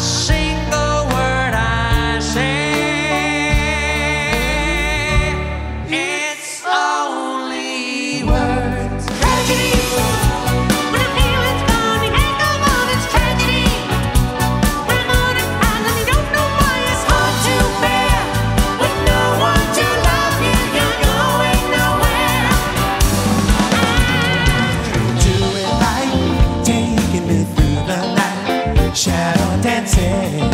I see. Yeah.